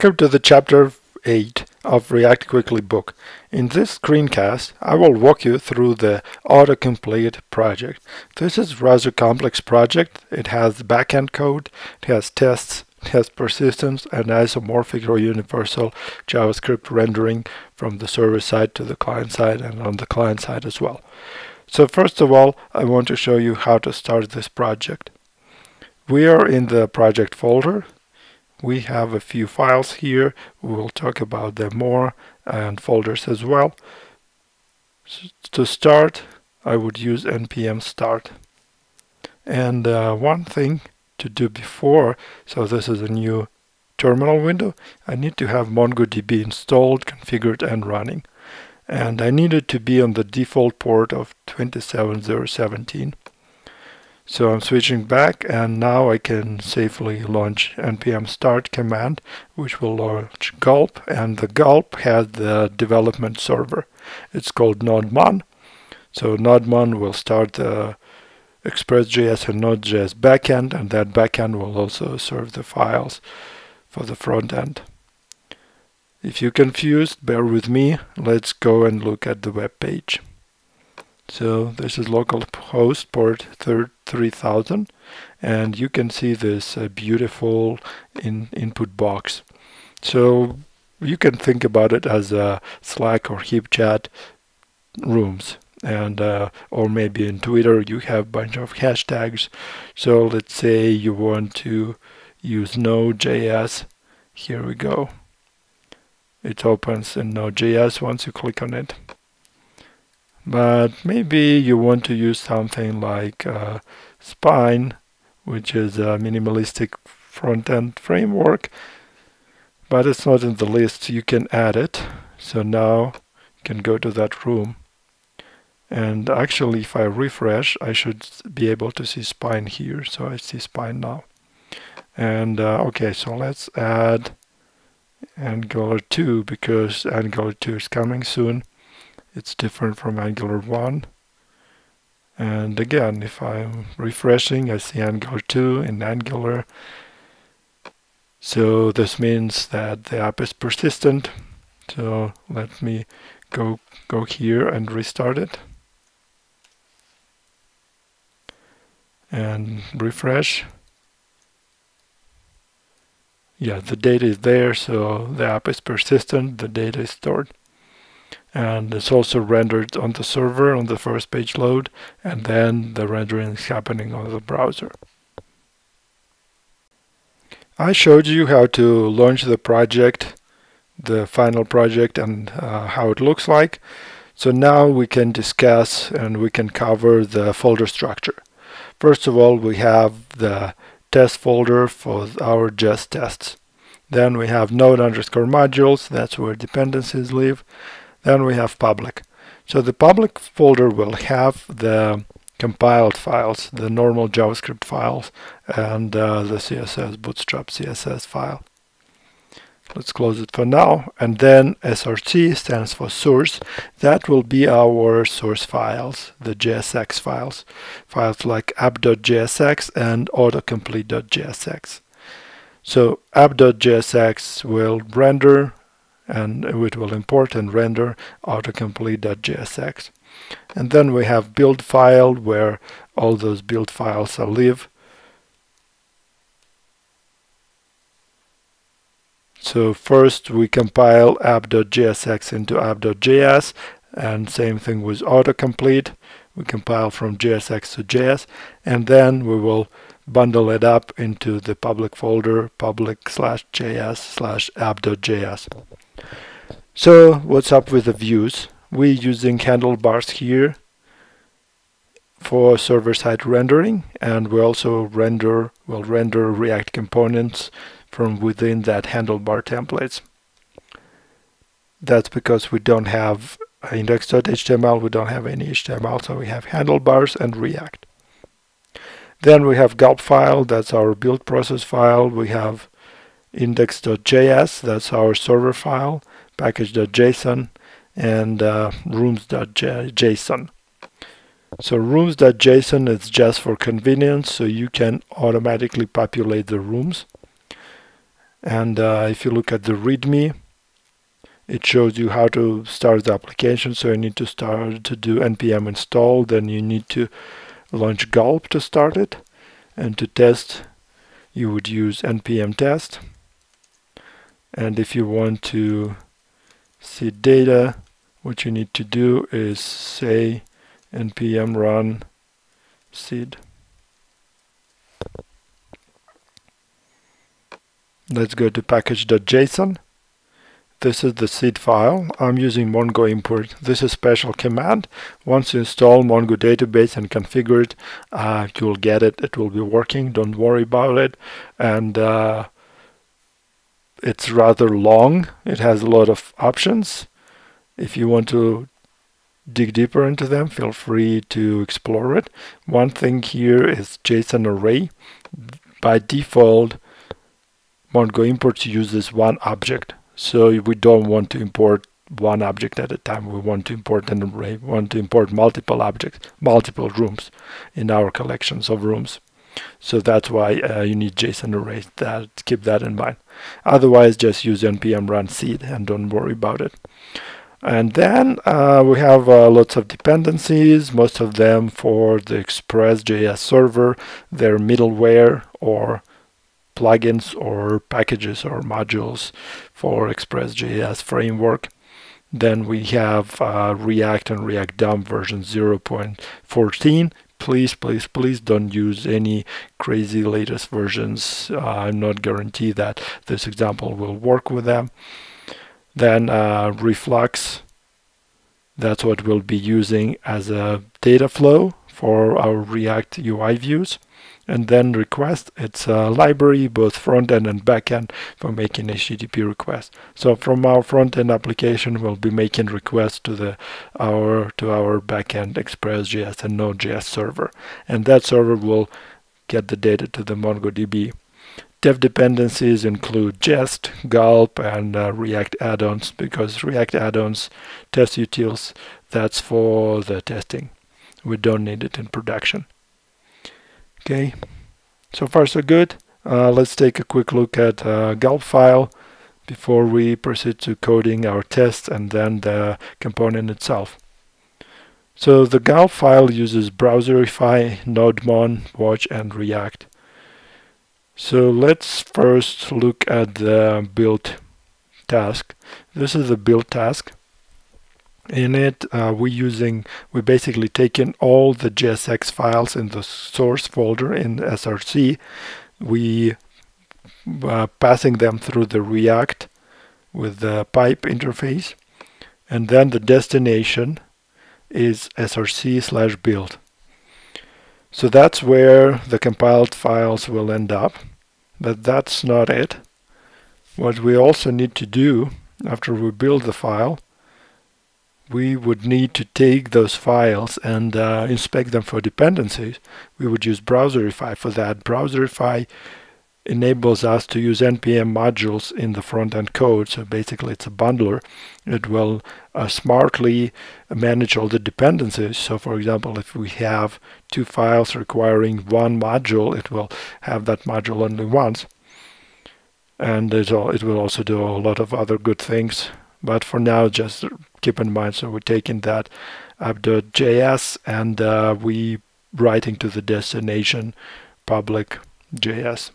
Welcome to the chapter 8 of React Quickly book. In this screencast, I will walk you through the autocomplete project. This is rather complex project. It has backend code, it has tests, it has persistence and isomorphic or universal JavaScript rendering from the server side to the client side and on the client side as well. So first of all, I want to show you how to start this project. We are in the project folder we have a few files here. We will talk about them more and folders as well. So to start I would use npm start. And uh, one thing to do before so this is a new terminal window I need to have MongoDB installed configured and running. And I need it to be on the default port of 27017 so I'm switching back and now I can safely launch npm start command which will launch gulp and the gulp has the development server. It's called nodemon. So nodemon will start the Express.js and Node.js backend and that backend will also serve the files for the front end. If you're confused, bear with me. Let's go and look at the web page. So this is localhost port 3000 and you can see this uh, beautiful in input box. So you can think about it as a Slack or HipChat rooms and uh, or maybe in Twitter you have a bunch of hashtags. So let's say you want to use Node.js. Here we go. It opens in Node.js once you click on it but maybe you want to use something like uh, Spine, which is a minimalistic front-end framework, but it's not in the list. You can add it. So now you can go to that room. And actually, if I refresh, I should be able to see Spine here. So I see Spine now. And uh, okay, so let's add Angular 2 because Angular 2 is coming soon it's different from Angular 1 and again if I'm refreshing I see Angular 2 in Angular. So this means that the app is persistent. So let me go go here and restart it. And refresh. Yeah the data is there so the app is persistent the data is stored and it's also rendered on the server on the first page load and then the rendering is happening on the browser. I showed you how to launch the project, the final project and uh, how it looks like. So now we can discuss and we can cover the folder structure. First of all, we have the test folder for our Jest tests. Then we have node underscore modules, that's where dependencies live. Then we have public. So the public folder will have the compiled files, the normal JavaScript files, and uh, the CSS, Bootstrap CSS file. Let's close it for now. And then SRC stands for source. That will be our source files, the JSX files. Files like app.jsx and autocomplete.jsx. So app.jsx will render and it will import and render autocomplete.jsx. And then we have build file where all those build files are live. So first we compile app.jsx into app.js and same thing with autocomplete. We compile from JSX to JS and then we will bundle it up into the public folder public slash js slash app.js. So what's up with the views? We're using handlebars here for server-side rendering and we also render will render React components from within that handlebar templates. That's because we don't have index.html, we don't have any HTML, so we have handlebars and React. Then we have gulp file, that's our build process file. We have index.js, that's our server file, package.json, and uh, rooms.json. So rooms.json is just for convenience, so you can automatically populate the rooms. And uh, if you look at the README, it shows you how to start the application. So you need to start to do npm install, then you need to launch gulp to start it. And to test, you would use npm test. And if you want to see data, what you need to do is say npm run seed. Let's go to package.json. This is the seed file. I'm using Mongo import. This is special command. Once you install Mongo database and configure it, uh, you'll get it. It will be working. Don't worry about it. And uh, it's rather long. It has a lot of options. If you want to dig deeper into them, feel free to explore it. One thing here is JSON array. By default, Mongo imports uses one object so we don't want to import one object at a time. We want to import an array. We want to import multiple objects, multiple rooms in our collections of rooms. So that's why uh, you need JSON arrays. That keep that in mind. Otherwise, just use npm run seed and don't worry about it. And then uh, we have uh, lots of dependencies, most of them for the Express.js server, their middleware or plugins or packages or modules for Express.js framework. Then we have uh, React and React DOM version 0.14. Please, please, please don't use any crazy latest versions. Uh, I'm not guarantee that this example will work with them. Then uh, Reflux, that's what we'll be using as a data flow for our React UI views and then request. It's a library, both front end and back end, for making HTTP requests. So from our front end application, we'll be making requests to the our to our backend Express.js and Node.js server, and that server will get the data to the MongoDB. Dev dependencies include Jest, Gulp, and uh, React add-ons because React add-ons test utils. That's for the testing. We don't need it in production. Okay, so far so good. Uh, let's take a quick look at uh, gulp file before we proceed to coding our tests and then the component itself. So the gulp file uses Browserify, NodeMon, Watch, and React. So let's first look at the build task. This is the build task in it uh, we using we basically taking all the JSX files in the source folder in SRC we uh, passing them through the React with the pipe interface. And then the destination is src slash build. So that's where the compiled files will end up. But that's not it. What we also need to do after we build the file we would need to take those files and uh, inspect them for dependencies. We would use Browserify for that. Browserify enables us to use npm modules in the front-end code. So basically it's a bundler. It will uh, smartly manage all the dependencies. So for example, if we have two files requiring one module, it will have that module only once. And it will also do a lot of other good things but for now, just keep in mind, so we're taking that app.js and uh, we writing to the destination public JS.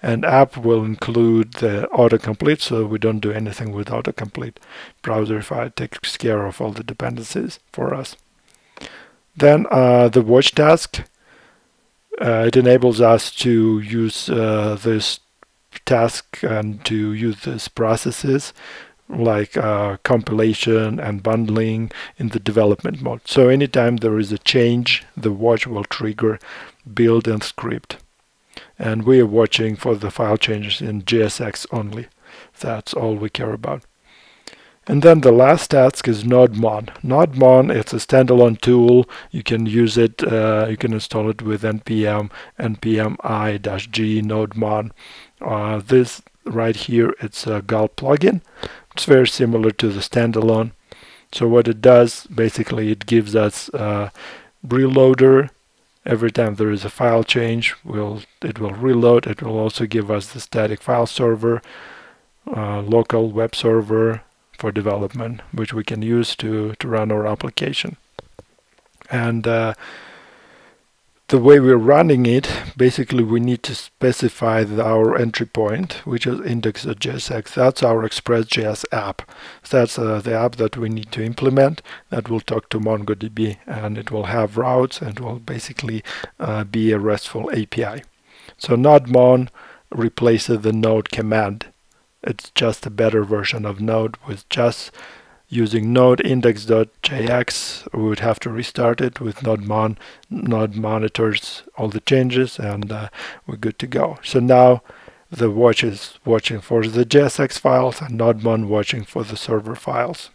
And app will include the autocomplete, so we don't do anything with autocomplete. Browserify takes care of all the dependencies for us. Then uh, the watch task, uh, it enables us to use uh, this task and to use these processes like uh, compilation and bundling in the development mode. So anytime there is a change, the watch will trigger build and script. And we are watching for the file changes in JSX only. That's all we care about. And then the last task is NodeMon. NodeMon, it's a standalone tool. You can use it, uh, you can install it with npm, npm i-g NodeMon. Uh, this right here, it's a Gulp plugin. It's very similar to the standalone. So what it does, basically, it gives us a reloader. Every time there is a file change will it will reload. It will also give us the static file server uh, local web server for development which we can use to to run our application. And uh, the way we're running it, basically we need to specify our entry point, which is index.jsx. That's our Express.js app. That's uh, the app that we need to implement that will talk to MongoDB and it will have routes and will basically uh, be a RESTful API. So nodemon replaces the node command. It's just a better version of node with just using node index.jx we would have to restart it with nodemon node monitors all the changes and uh, we're good to go. So now the watch is watching for the JSX files and nodemon watching for the server files